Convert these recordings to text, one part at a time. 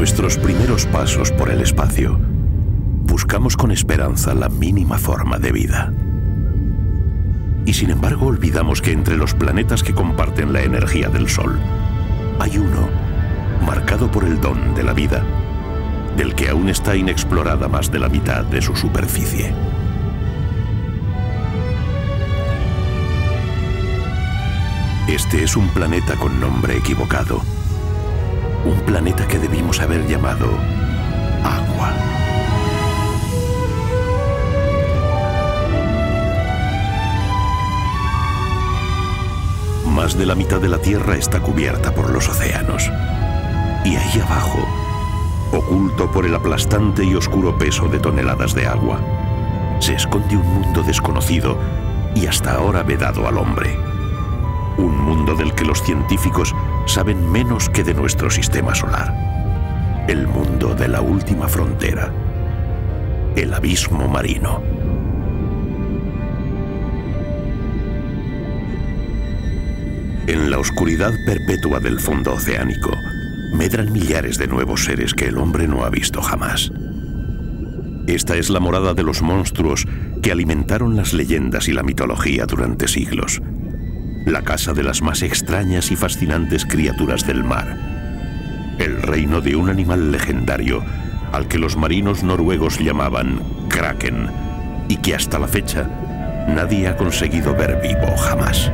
nuestros primeros pasos por el espacio, buscamos con esperanza la mínima forma de vida. Y sin embargo olvidamos que entre los planetas que comparten la energía del Sol, hay uno marcado por el don de la vida, del que aún está inexplorada más de la mitad de su superficie. Este es un planeta con nombre equivocado. Un planeta que debimos haber llamado agua. Más de la mitad de la Tierra está cubierta por los océanos. Y ahí abajo, oculto por el aplastante y oscuro peso de toneladas de agua, se esconde un mundo desconocido y hasta ahora vedado al hombre. Un mundo del que los científicos saben menos que de nuestro sistema solar. El mundo de la última frontera. El abismo marino. En la oscuridad perpetua del fondo oceánico, medran millares de nuevos seres que el hombre no ha visto jamás. Esta es la morada de los monstruos que alimentaron las leyendas y la mitología durante siglos. La casa de las más extrañas y fascinantes criaturas del mar. El reino de un animal legendario al que los marinos noruegos llamaban Kraken y que hasta la fecha nadie ha conseguido ver vivo jamás.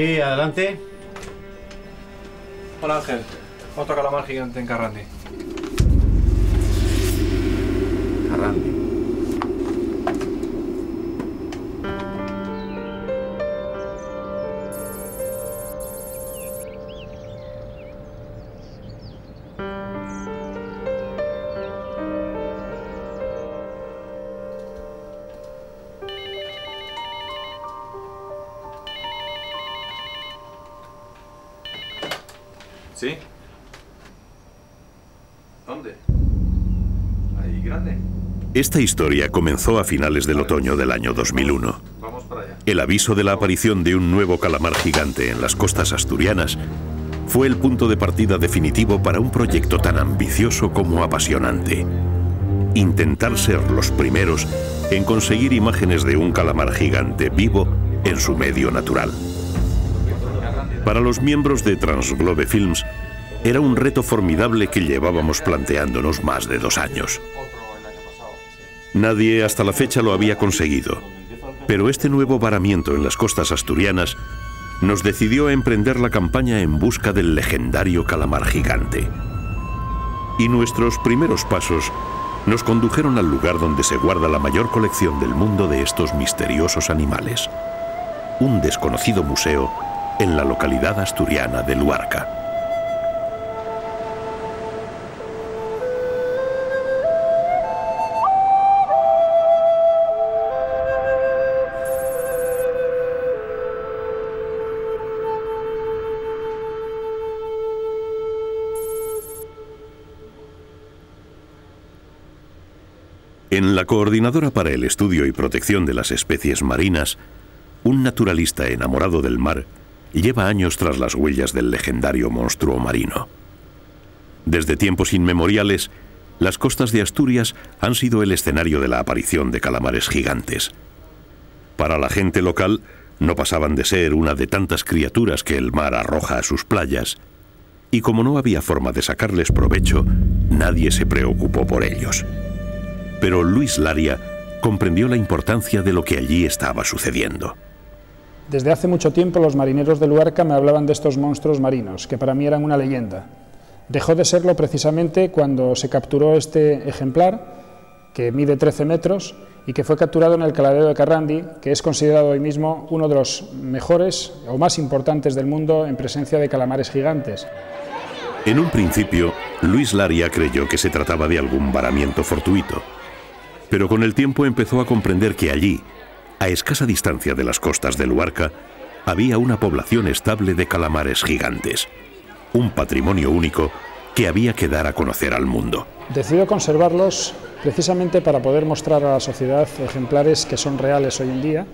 Sí, adelante. Hola Ángel, otro calamar gigante en Carrandi. Carrandi. ¿Sí? ¿Dónde? Ahí grande. Esta historia comenzó a finales del otoño del año 2001. Vamos para allá. El aviso de la aparición de un nuevo calamar gigante en las costas asturianas fue el punto de partida definitivo para un proyecto tan ambicioso como apasionante. Intentar ser los primeros en conseguir imágenes de un calamar gigante vivo en su medio natural. Para los miembros de Transglobe Films, era un reto formidable que llevábamos planteándonos más de dos años. Nadie hasta la fecha lo había conseguido, pero este nuevo varamiento en las costas asturianas nos decidió a emprender la campaña en busca del legendario calamar gigante. Y nuestros primeros pasos nos condujeron al lugar donde se guarda la mayor colección del mundo de estos misteriosos animales, un desconocido museo en la localidad asturiana de Luarca. En la Coordinadora para el Estudio y Protección de las Especies Marinas, un naturalista enamorado del mar lleva años tras las huellas del legendario monstruo marino. Desde tiempos inmemoriales, las costas de Asturias han sido el escenario de la aparición de calamares gigantes. Para la gente local, no pasaban de ser una de tantas criaturas que el mar arroja a sus playas, y como no había forma de sacarles provecho, nadie se preocupó por ellos. Pero Luis Laria comprendió la importancia de lo que allí estaba sucediendo. Desde hace mucho tiempo los marineros de Luarca me hablaban de estos monstruos marinos, que para mí eran una leyenda. Dejó de serlo precisamente cuando se capturó este ejemplar, que mide 13 metros y que fue capturado en el caladero de Carrandi, que es considerado hoy mismo uno de los mejores o más importantes del mundo en presencia de calamares gigantes. En un principio, Luis Laria creyó que se trataba de algún varamiento fortuito, pero con el tiempo empezó a comprender que allí, a escasa distancia de las costas de Luarca, había una población estable de calamares gigantes, un patrimonio único que había que dar a conocer al mundo. Decido conservarlos precisamente para poder mostrar a la sociedad ejemplares que son reales hoy en día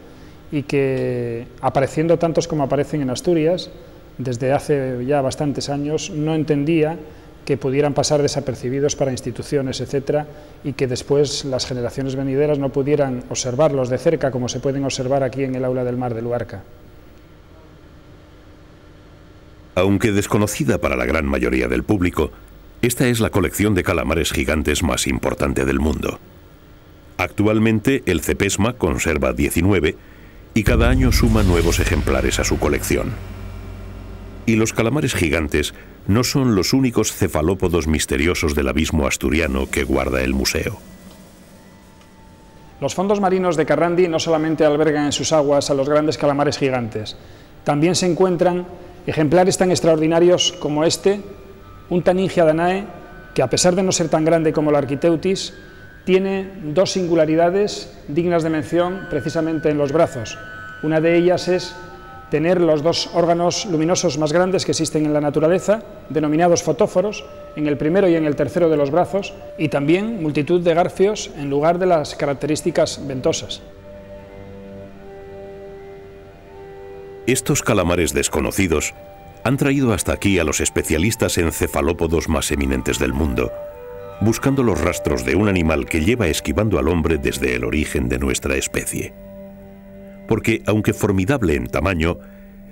y que, apareciendo tantos como aparecen en Asturias, desde hace ya bastantes años, no entendía que pudieran pasar desapercibidos para instituciones, etcétera, y que después las generaciones venideras no pudieran observarlos de cerca como se pueden observar aquí en el aula del mar de Luarca. Aunque desconocida para la gran mayoría del público, esta es la colección de calamares gigantes más importante del mundo. Actualmente el CEPESMA conserva 19 y cada año suma nuevos ejemplares a su colección. Y los calamares gigantes no son los únicos cefalópodos misteriosos del abismo asturiano que guarda el museo. Los fondos marinos de Carrandi no solamente albergan en sus aguas a los grandes calamares gigantes, también se encuentran ejemplares tan extraordinarios como este, un Taningia danae, que a pesar de no ser tan grande como el Architeutis, tiene dos singularidades dignas de mención precisamente en los brazos. Una de ellas es tener los dos órganos luminosos más grandes que existen en la naturaleza, denominados fotóforos, en el primero y en el tercero de los brazos, y también multitud de garfios en lugar de las características ventosas. Estos calamares desconocidos han traído hasta aquí a los especialistas en cefalópodos más eminentes del mundo, buscando los rastros de un animal que lleva esquivando al hombre desde el origen de nuestra especie porque aunque formidable en tamaño,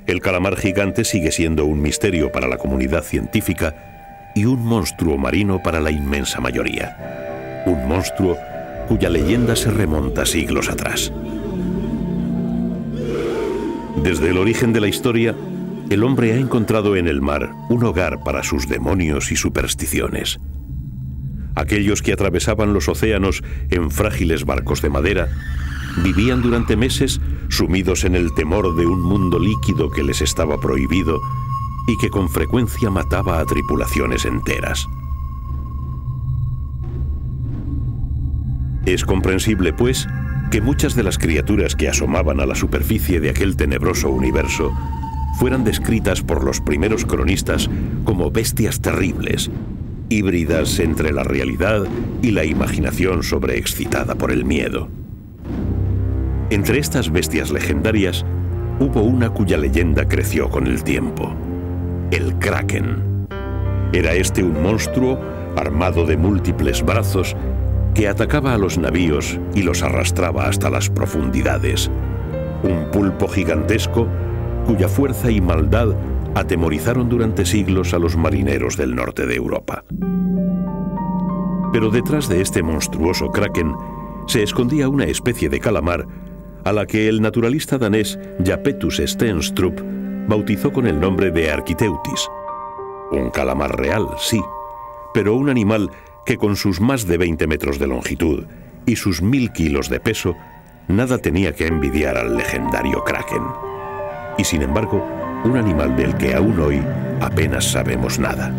el calamar gigante sigue siendo un misterio para la comunidad científica y un monstruo marino para la inmensa mayoría. Un monstruo cuya leyenda se remonta siglos atrás. Desde el origen de la historia, el hombre ha encontrado en el mar un hogar para sus demonios y supersticiones. Aquellos que atravesaban los océanos en frágiles barcos de madera vivían durante meses sumidos en el temor de un mundo líquido que les estaba prohibido y que con frecuencia mataba a tripulaciones enteras. Es comprensible, pues, que muchas de las criaturas que asomaban a la superficie de aquel tenebroso universo fueran descritas por los primeros cronistas como bestias terribles, híbridas entre la realidad y la imaginación sobreexcitada por el miedo. Entre estas bestias legendarias hubo una cuya leyenda creció con el tiempo, el Kraken. Era este un monstruo armado de múltiples brazos que atacaba a los navíos y los arrastraba hasta las profundidades. Un pulpo gigantesco cuya fuerza y maldad atemorizaron durante siglos a los marineros del norte de Europa. Pero detrás de este monstruoso kraken se escondía una especie de calamar a la que el naturalista danés Japetus Stenstrup bautizó con el nombre de Architeutis. Un calamar real, sí, pero un animal que con sus más de 20 metros de longitud y sus mil kilos de peso, nada tenía que envidiar al legendario kraken. Y sin embargo, un animal del que aún hoy apenas sabemos nada.